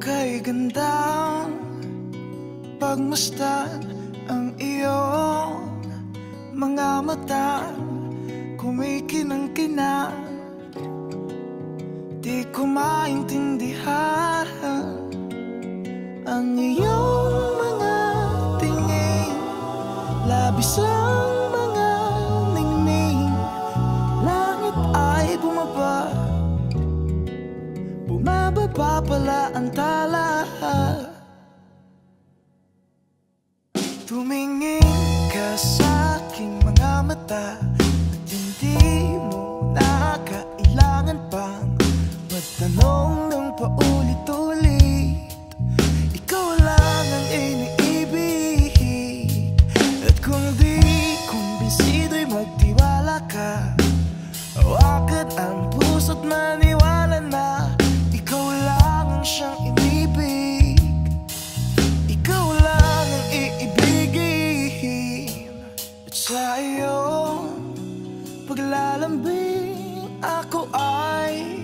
kay ganda Pagmasdan ang iyong mga mata Kumikinang-kina. Di ko maintindihan Ang iyong mga tingin. Labis ang mga ningning. Langit ay bumaba. Bababa pala ang tala. Tumingin ka sa aking mga mata At hindi sa iyong paglalambing ako ay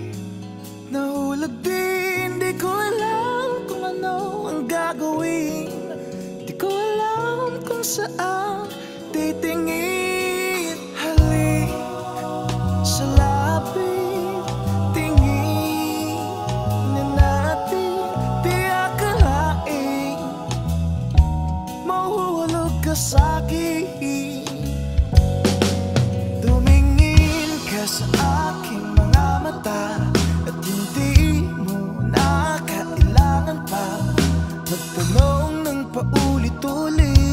sa aking mga mata At hindi mo na kailangan pa. Magtanong ng paulit-ulit.